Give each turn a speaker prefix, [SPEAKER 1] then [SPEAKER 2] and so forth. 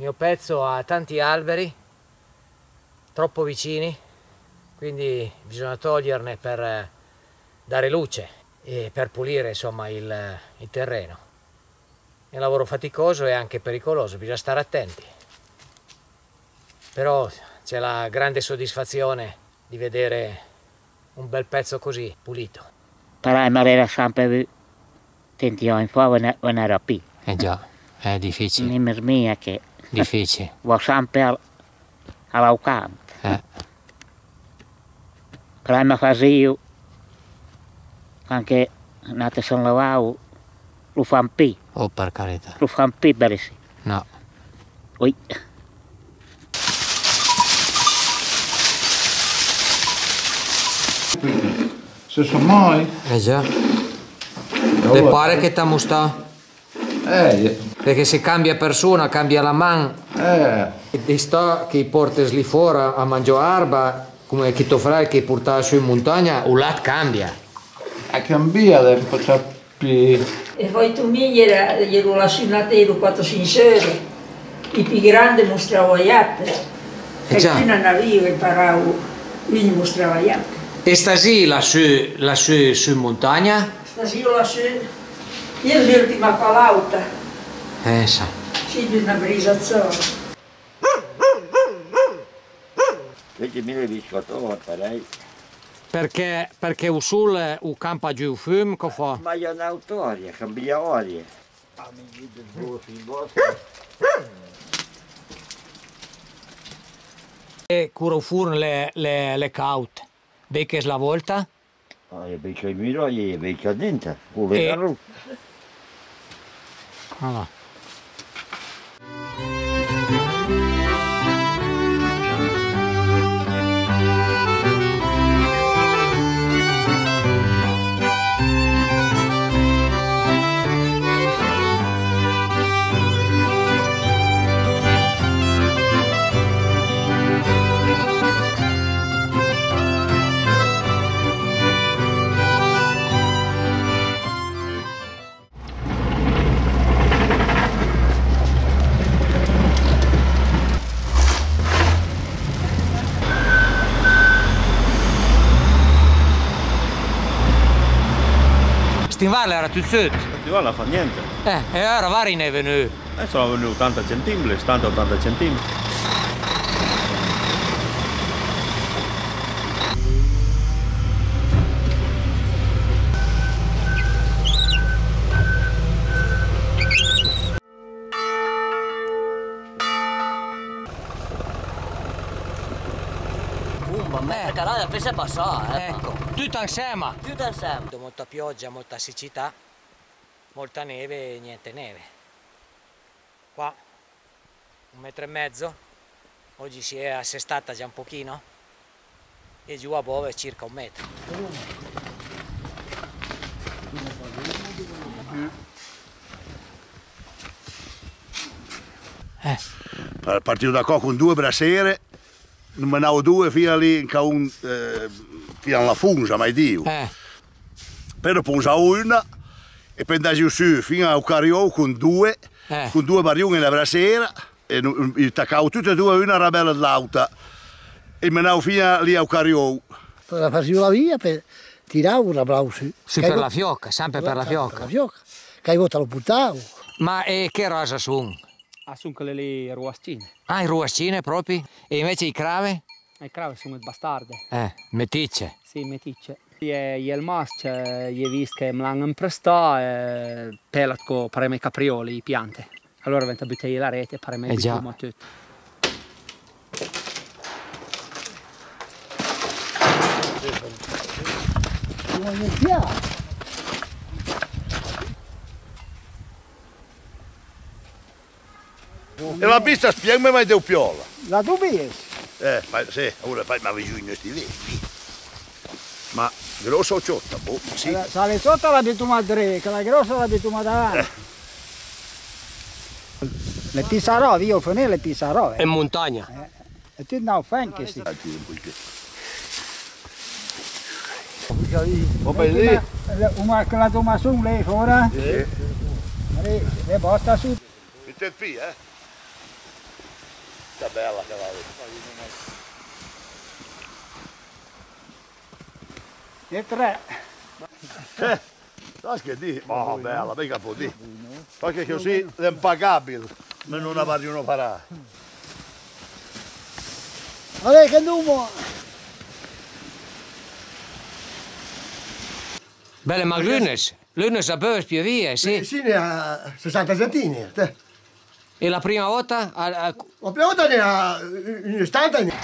[SPEAKER 1] mio pezzo ha tanti alberi, troppo vicini, quindi bisogna toglierne per eh, dare luce e per pulire insomma il, il terreno. È un lavoro faticoso e anche pericoloso, bisogna stare attenti. Però c'è la grande soddisfazione di vedere un bel pezzo così pulito.
[SPEAKER 2] Però mi aveva sempre tentato in fuori una rapì.
[SPEAKER 1] Eh già, è difficile.
[SPEAKER 2] Mi mia che
[SPEAKER 1] Difficile.
[SPEAKER 2] va sempre all'aucampo.
[SPEAKER 1] Eh.
[SPEAKER 2] Mi facevo anche nate sono lavato lo più,
[SPEAKER 1] Oh per carità.
[SPEAKER 2] lo bene sì.
[SPEAKER 1] No.
[SPEAKER 2] Ui.
[SPEAKER 3] Se sono mai?
[SPEAKER 1] Eh già. Ti pare che ti sta?
[SPEAKER 3] Eh,
[SPEAKER 1] Perché se cambia persona, cambia la man.
[SPEAKER 3] eh,
[SPEAKER 1] E sta che porti lì fuori a mangiare erba, come chi ti farai che portare su in montagna, un lat cambia.
[SPEAKER 3] a un po' più...
[SPEAKER 4] E poi tu mi lasciato in atero quattro sinceri, i più grandi mostravano gli altri.
[SPEAKER 1] Eh
[SPEAKER 4] E
[SPEAKER 1] già.
[SPEAKER 4] qui non avevo imparavo, lui gli mostrava gli altri.
[SPEAKER 1] E stasì lassù, lassù su in montagna?
[SPEAKER 4] Stasera io lascio, io l'ultima palauta,
[SPEAKER 1] Eh, sa.
[SPEAKER 4] sì, di una brisazzone.
[SPEAKER 5] Vedi mi devi scottare, lei.
[SPEAKER 1] Perché, perché il sole il campa giù il fumo, che fa?
[SPEAKER 5] Ma io un'autoria, cambia orie.
[SPEAKER 1] E cura il furno le, le, le caute. Becche la volta?
[SPEAKER 5] Ah, e becca i miroi e becca dentro.
[SPEAKER 1] E-
[SPEAKER 5] Pure la ruta.
[SPEAKER 1] Allora. Stinvarle era tutto sotto.
[SPEAKER 6] Ti va, non fa niente.
[SPEAKER 1] Eh, e ora vari ne è venuto.
[SPEAKER 6] Eh, sono venuti 80 centimetri, 70-80 centimetri.
[SPEAKER 7] Bomba, ma calata pensa passare, eh.
[SPEAKER 1] Ecco, tutto insieme.
[SPEAKER 7] Tutto insieme.
[SPEAKER 1] Molta pioggia, molta siccità, molta neve e niente neve. Qua un metro e mezzo, oggi si è assestata già un pochino e giù a Bove circa un metro.
[SPEAKER 8] Partito da qua con due brasiere, non me ne ho due fino lì, un, eh, fino alla funza, mai Dio.
[SPEAKER 1] Eh,
[SPEAKER 8] Poi dopo usa una e poi andai su fino a Cariò con due,
[SPEAKER 1] Eh.
[SPEAKER 8] con due barioni nella brasiera e attaccavo tutte e due una rabella dell'auto e me ne ho fino lì a Cariò.
[SPEAKER 9] la facevo la via per tirare una brausi.
[SPEAKER 1] su per la fiocca, sempre per la
[SPEAKER 9] Per la
[SPEAKER 1] fiocca.
[SPEAKER 9] fiocca. Che io te lo buttavo.
[SPEAKER 1] Ma e che rosa sono?
[SPEAKER 10] Ah, sono quelle lì ruastine.
[SPEAKER 1] Ah, i ruascine proprio? E invece i crave?
[SPEAKER 10] Le crave sono le bastarde.
[SPEAKER 1] Eh, meticce.
[SPEAKER 10] Sì, meticce. E il mascio, gli hai visto che me l'hanno prestato e pelat con pareme i caprioli, i piante. Allora venta buttare la rete e pareme
[SPEAKER 1] Eh già.
[SPEAKER 10] tutto.
[SPEAKER 9] Non
[SPEAKER 8] E la pista spiegami mai del piola.
[SPEAKER 9] La tu vies.
[SPEAKER 8] Eh, fai, sì, ora fai ma bisogna sti lì. Ma grosso o ciotta, boh, sì.
[SPEAKER 9] La- Sale sotto la bituma dreca, la grossa la bituma davanti. Le pisarò, io fane le pisarò.
[SPEAKER 1] E montagna.
[SPEAKER 9] E tu non fai che sì.
[SPEAKER 8] Va bene lì?
[SPEAKER 9] Uma che la toma su lei ora.
[SPEAKER 8] Sì.
[SPEAKER 9] Le, le basta su.
[SPEAKER 8] Il TP, eh? Sta bella che va
[SPEAKER 9] E tre.
[SPEAKER 8] Eh, sai che di? Oh, bella, mica può di. Perché così è impagabile, ma non la vogliono parare.
[SPEAKER 9] Allora che andiamo.
[SPEAKER 1] Belle, ma Lunes, Lunes a börs più via, sì.
[SPEAKER 11] Sì, ne ha 60 centini.
[SPEAKER 1] E la prima volta?
[SPEAKER 11] La prima volta ne ha in 70 ne-